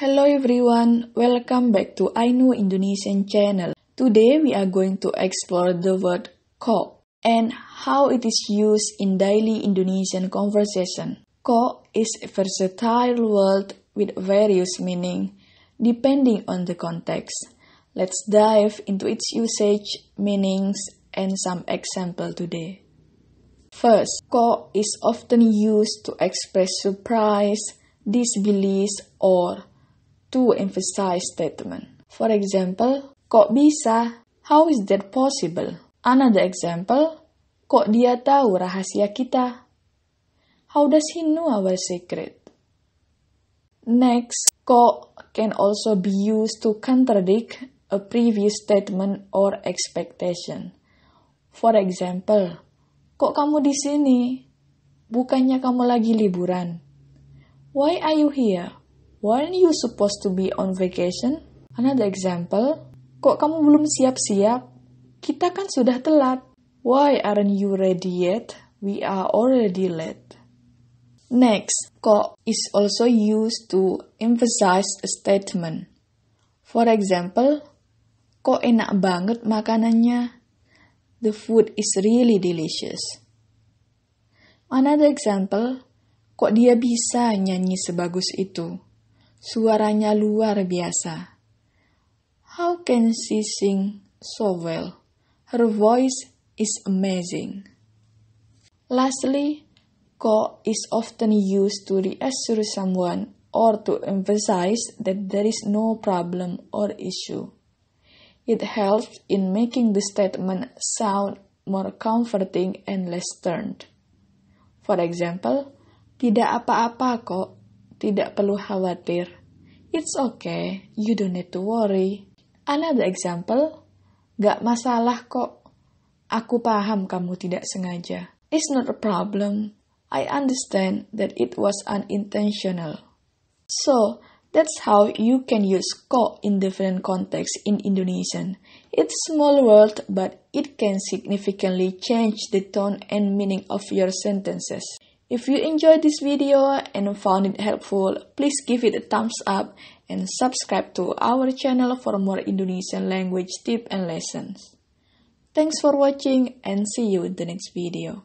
Hello everyone, welcome back to Ainu Indonesian channel. Today we are going to explore the word ko and how it is used in daily Indonesian conversation. Ko is a versatile word with various meaning depending on the context. Let's dive into its usage, meanings, and some example today. First, ko is often used to express surprise, disbelief, or to emphasize statement. For example, kok bisa? How is that possible? Another example, kok dia tahu rahasia kita? How does he know our secret? Next, kok can also be used to contradict a previous statement or expectation. For example, kok kamu di sini? Bukannya kamu lagi liburan? Why are you here? Weren't you supposed to be on vacation? Another example, kok kamu belum siap-siap? Kita kan sudah telat. Why aren't you ready yet? We are already late. Next, kok is also used to emphasize a statement. For example, kok enak banget makanannya? The food is really delicious. Another example, kok dia bisa nyanyi sebagus itu? Suaranya luar biasa. How can she sing so well? Her voice is amazing. Lastly, ko is often used to reassure someone or to emphasize that there is no problem or issue. It helps in making the statement sound more comforting and less stern. For example, tidak apa-apa kok, tidak perlu khawatir. It's okay, you don't need to worry. Another example, gak masalah kok. Aku paham kamu tidak sengaja. It's not a problem. I understand that it was unintentional. So, that's how you can use ko in different contexts in Indonesian. It's small word, but it can significantly change the tone and meaning of your sentences. If you enjoyed this video and found it helpful, please give it a thumbs up and subscribe to our channel for more Indonesian language tips and lessons. Thanks for watching and see you in the next video.